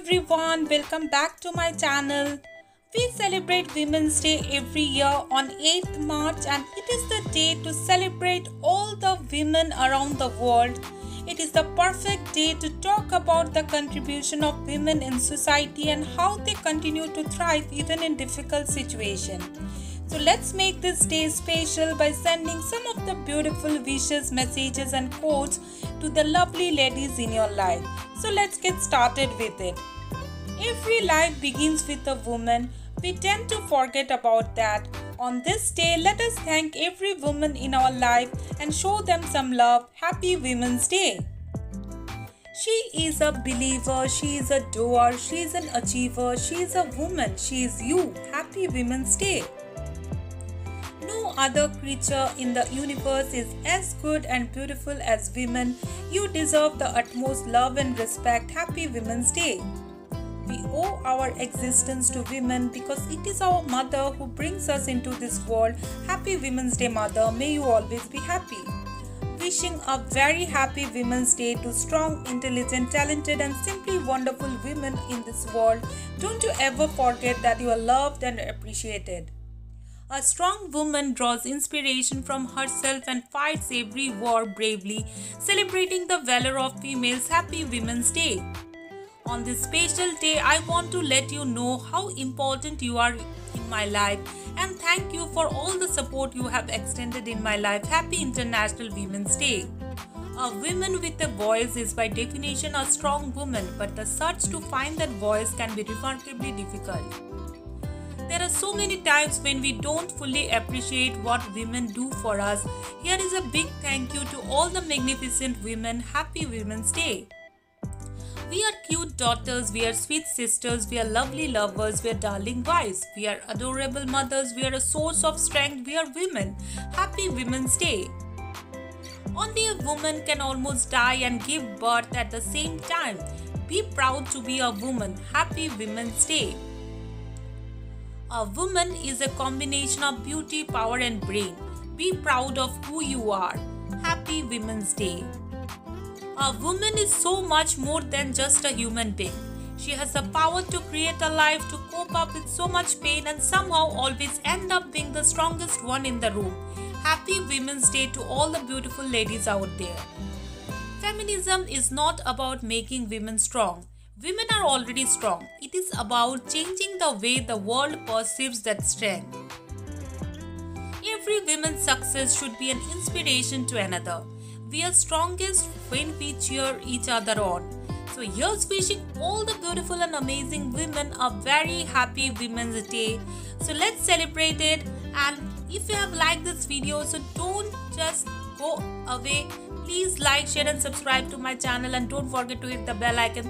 everyone, welcome back to my channel. We celebrate Women's Day every year on 8th March and it is the day to celebrate all the women around the world. It is the perfect day to talk about the contribution of women in society and how they continue to thrive even in difficult situations. So let's make this day special by sending some of the beautiful wishes, messages, and quotes to the lovely ladies in your life. So let's get started with it. Every life begins with a woman. We tend to forget about that. On this day, let us thank every woman in our life and show them some love. Happy Women's Day! She is a believer, she is a doer, she is an achiever, she is a woman, she is you. Happy Women's Day! Other creature in the universe is as good and beautiful as women. You deserve the utmost love and respect. Happy Women's Day. We owe our existence to women because it is our mother who brings us into this world. Happy Women's Day, Mother. May you always be happy. Wishing a very happy Women's Day to strong, intelligent, talented, and simply wonderful women in this world. Don't you ever forget that you are loved and appreciated. A strong woman draws inspiration from herself and fights every war bravely, celebrating the valor of females. Happy Women's Day! On this special day, I want to let you know how important you are in my life and thank you for all the support you have extended in my life. Happy International Women's Day! A woman with a voice is by definition a strong woman, but the search to find that voice can be remarkably difficult. So many times when we don't fully appreciate what women do for us. Here is a big thank you to all the magnificent women. Happy Women's Day! We are cute daughters, we are sweet sisters, we are lovely lovers, we are darling wives, we are adorable mothers, we are a source of strength, we are women. Happy Women's Day! Only a woman can almost die and give birth at the same time. Be proud to be a woman. Happy Women's Day! A woman is a combination of beauty, power, and brain. Be proud of who you are. Happy Women's Day. A woman is so much more than just a human being. She has the power to create a life, to cope up with so much pain, and somehow always end up being the strongest one in the room. Happy Women's Day to all the beautiful ladies out there. Feminism is not about making women strong. Women are already strong. It is about changing the way the world perceives that strength. Every woman's success should be an inspiration to another. We are strongest when we cheer each other on. So here's wishing all the beautiful and amazing women a very happy Women's Day. So let's celebrate it and if you have liked this video so don't just go away please like share and subscribe to my channel and don't forget to hit the bell icon